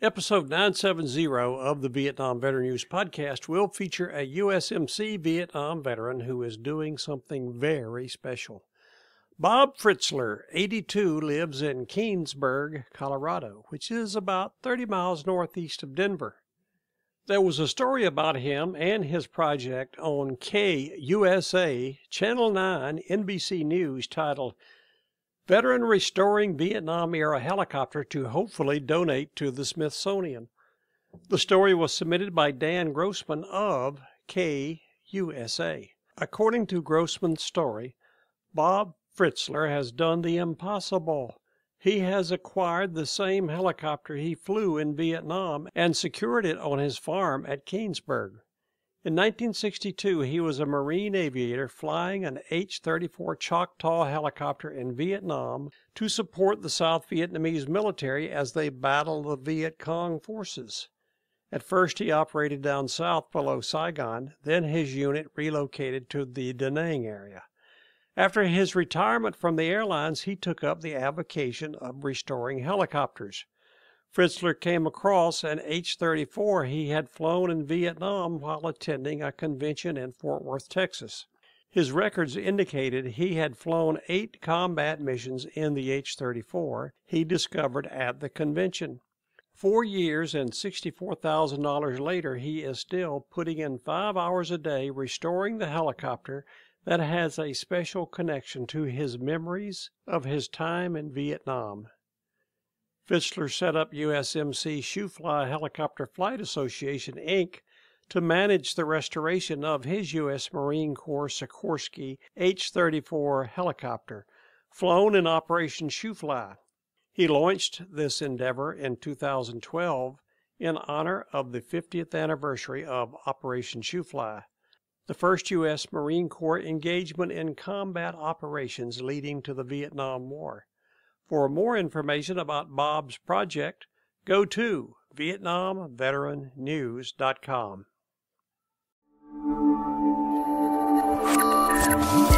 Episode 970 of the Vietnam Veteran News Podcast will feature a USMC Vietnam veteran who is doing something very special. Bob Fritzler, 82, lives in Keenesburg, Colorado, which is about 30 miles northeast of Denver. There was a story about him and his project on KUSA Channel 9 NBC News titled Veteran restoring Vietnam era helicopter to hopefully donate to the Smithsonian. The story was submitted by Dan Grossman of KUSA. According to Grossman's story, Bob Fritzler has done the impossible. He has acquired the same helicopter he flew in Vietnam and secured it on his farm at Keenesburg. In 1962, he was a Marine aviator flying an H 34 Choctaw helicopter in Vietnam to support the South Vietnamese military as they battled the Viet Cong forces. At first, he operated down south below Saigon, then his unit relocated to the Da Nang area. After his retirement from the airlines, he took up the avocation of restoring helicopters. Fritzler came across an H 34 he had flown in Vietnam while attending a convention in Fort Worth, Texas. His records indicated he had flown eight combat missions in the H 34 he discovered at the convention. Four years and $64,000 later, he is still putting in five hours a day restoring the helicopter that has a special connection to his memories of his time in Vietnam. Fritzler set up USMC Shufly Helicopter Flight Association, Inc. to manage the restoration of his U.S. Marine Corps Sikorsky H 34 helicopter, flown in Operation Shufly. He launched this endeavor in 2012 in honor of the 50th anniversary of Operation Shufly, the first U.S. Marine Corps engagement in combat operations leading to the Vietnam War. For more information about Bob's project, go to VietnamVeteranNews.com.